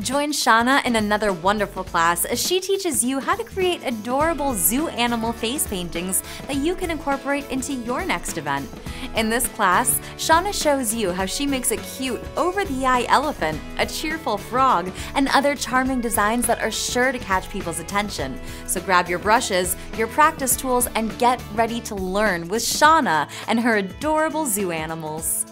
Join Shawna in another wonderful class as she teaches you how to create adorable zoo animal face paintings that you can incorporate into your next event. In this class, Shawna shows you how she makes a cute, over the eye elephant, a cheerful frog, and other charming designs that are sure to catch people's attention. So grab your brushes, your practice tools, and get ready to learn with Shawna and her adorable zoo animals.